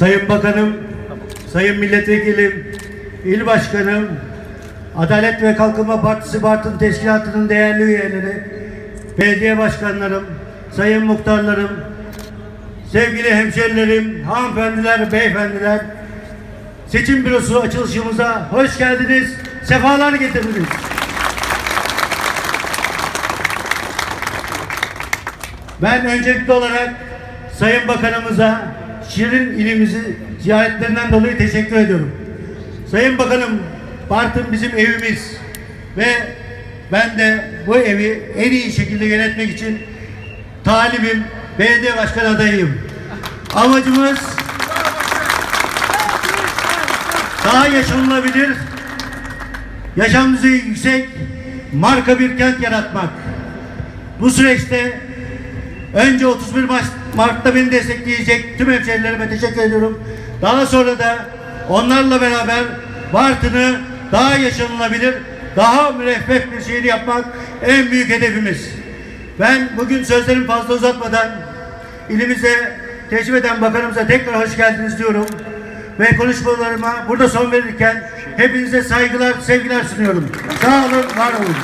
Sayın Bakanım, Sayın Milletvekilim, İl Başkanım, Adalet ve Kalkınma Partisi Bartın Teşkilatı'nın değerli üyeleri, belediye başkanlarım, sayın muhtarlarım, sevgili hemşerilerim, hanımefendiler, beyefendiler, seçim bürosu açılışımıza hoş geldiniz, sefalar getirdiniz. Ben öncelikli olarak Sayın Bakanımıza Şirin ilimizi ziyaretlerinden dolayı teşekkür ediyorum. Sayın Bakanım, Bartın bizim evimiz ve ben de bu evi en iyi şekilde yönetmek için talibim, belediye başkan adayıyım. Amacımız daha yaşanılabilir, yaşam düzeyi yüksek, marka bir kent yaratmak. Bu süreçte önce 31 Mart- Mart'ta beni destekleyecek tüm hemşehrilerime teşekkür ediyorum. Daha sonra da onlarla beraber Bartın'ı daha yaşanılabilir, daha müreffeh bir şehir yapmak en büyük hedefimiz. Ben bugün sözlerimi fazla uzatmadan ilimize teşrif eden bakanımıza tekrar hoş geldiniz diyorum. Ve konuşmalarıma burada son verirken hepinize saygılar, sevgiler sunuyorum. Sağ olun, var olun.